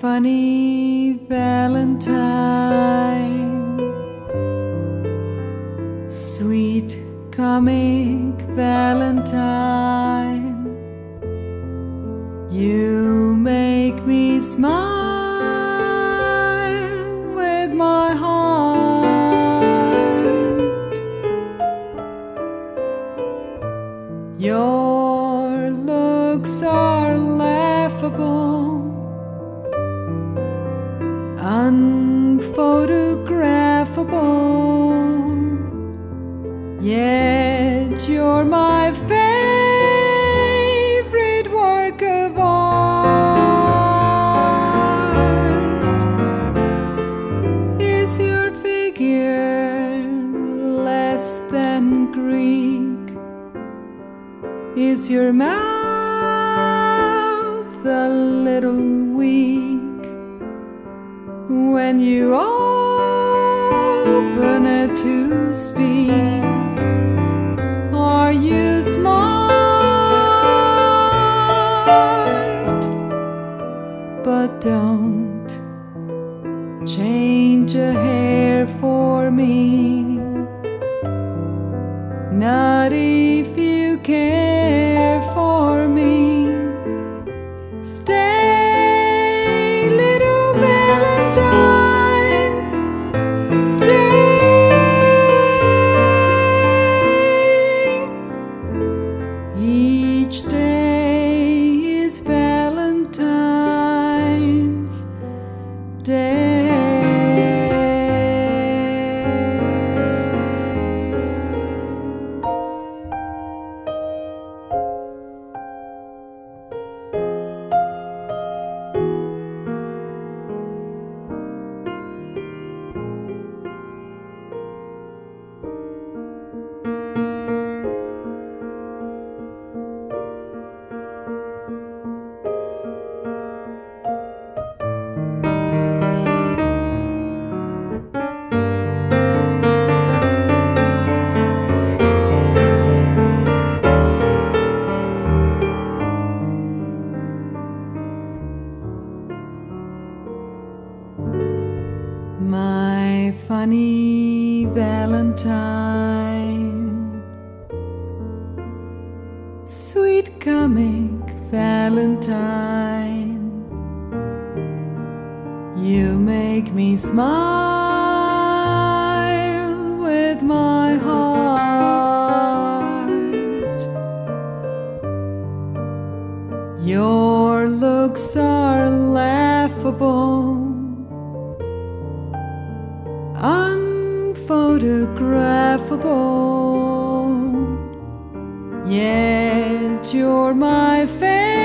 funny Valentine, sweet comic Valentine, you make me smile with my heart. Your looks are laughable unphotographable. Yet you're my favorite work of art. Is your figure less than Greek? Is your mouth a little weak? When you open it to speak. Are you smart? But don't change a hair for me. Not if you care for me. Stay, Each day is Valentine's My funny Valentine, sweet coming Valentine, you make me smile with my heart. Your looks are laughable unphotographable. Yet you're my favorite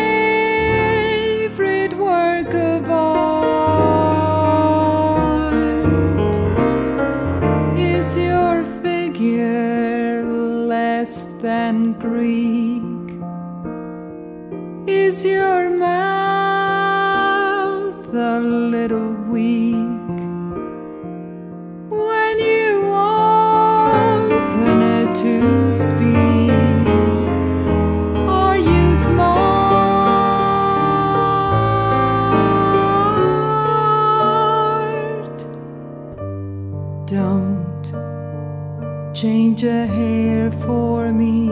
work of art. Is your figure less than Greek? Is your mouth a little weak? a hair for me.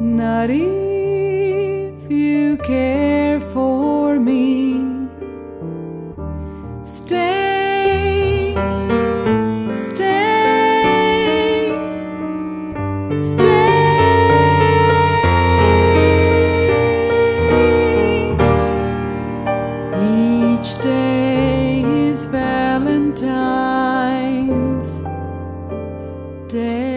Not if you care for me. Stay, stay, stay. Each day is Valentine. day